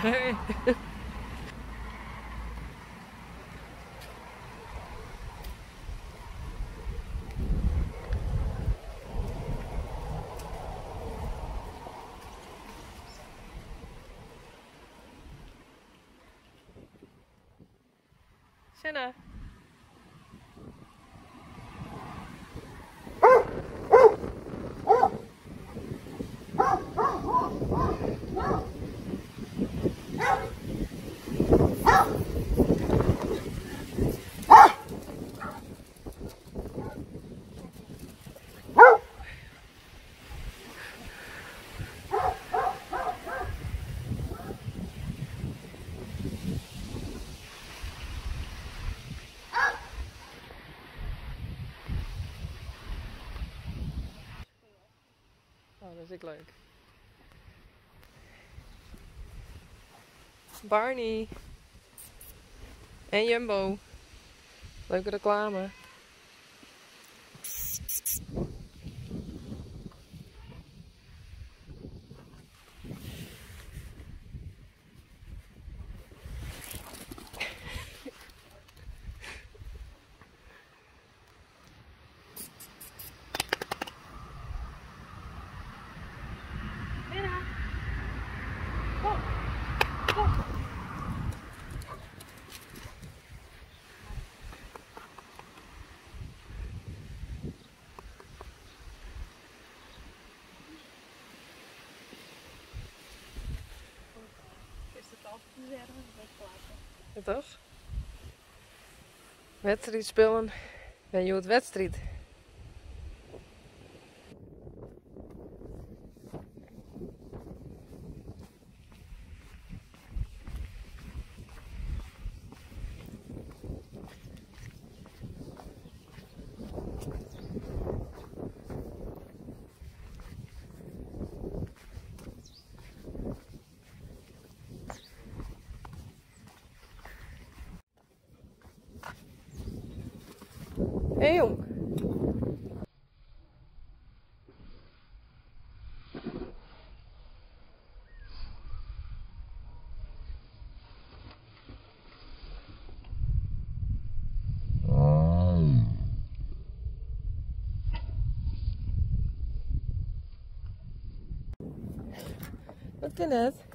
可现在 Barney. En Jumbo. Leuke reclame. Wedstrijd spelen. Ben je het wedstrijd? Nenhum. Look at this.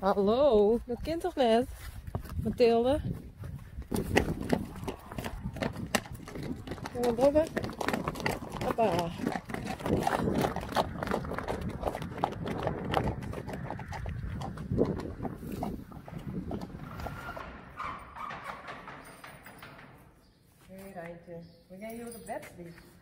Hallo, dat kind toch net? Mathilde? Kom maar broggen. Hoppa. Hé, Rijntje. Wil jij hier op bed liggen?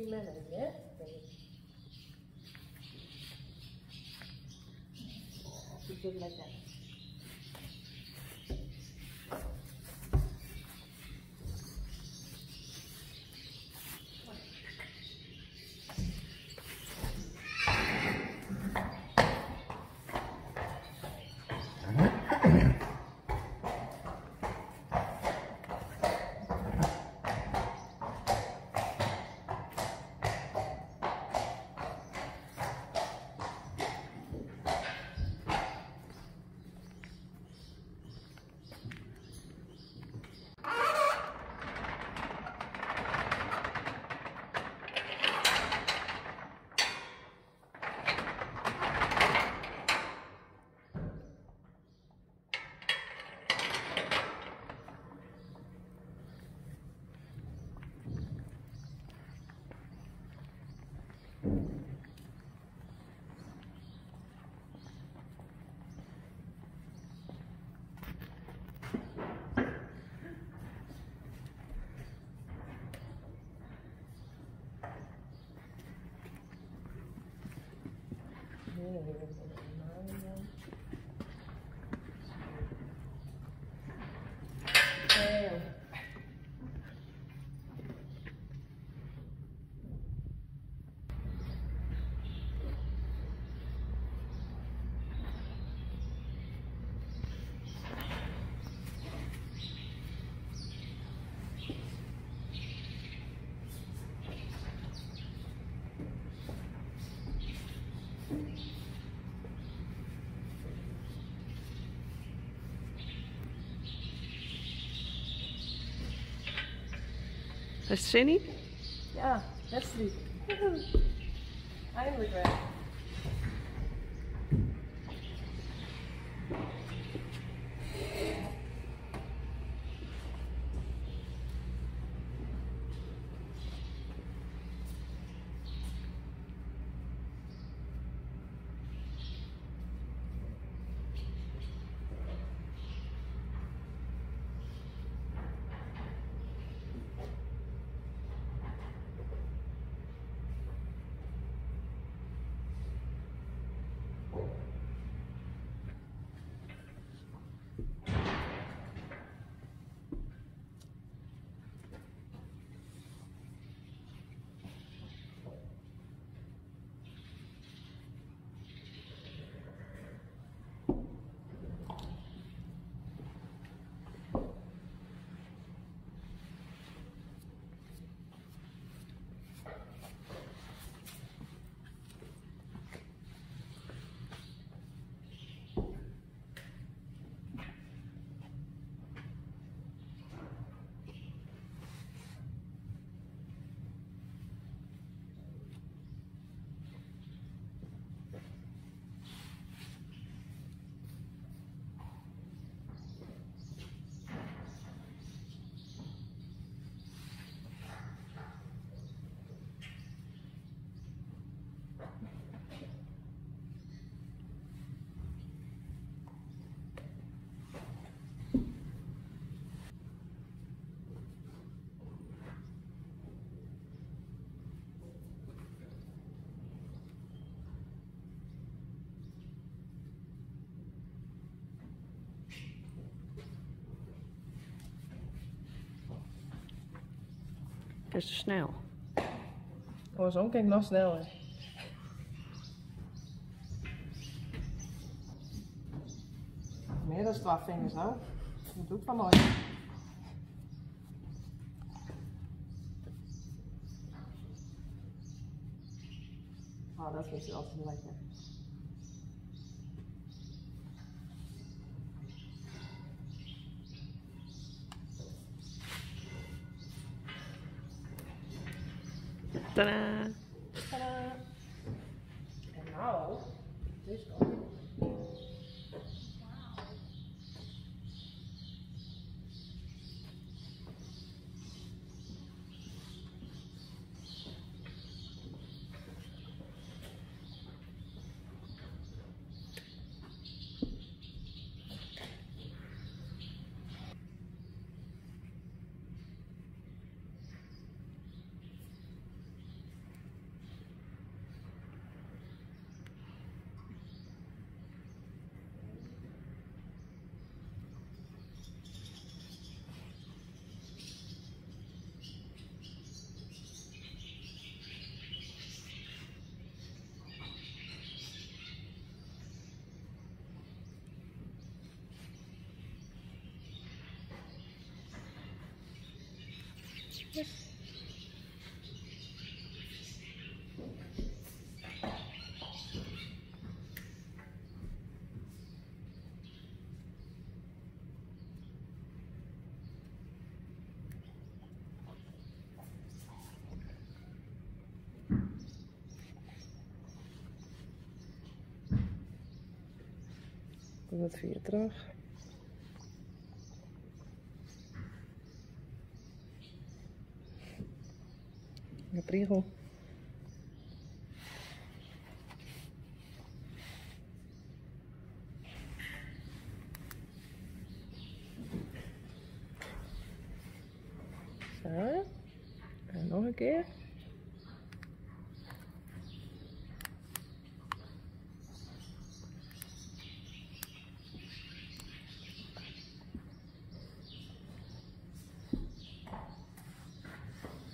கீழே நிறைய sir Is Shinny? Yeah, that's sleep. I'm regret. Is te snel. Oh, zo kijk nog sneller. Meer dan 12 vingers nou. Dat doe ik van mooi. Oh, dat vind ik altijd lekker. Ta-da! Ta-da! And now, this het weer terug. Napriho. So, en nog een keer.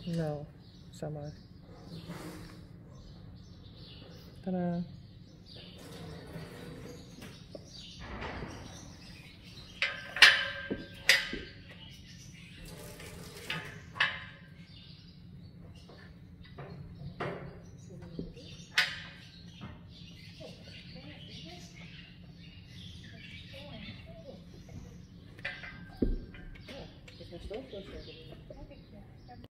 Não. Some are. Ta-da!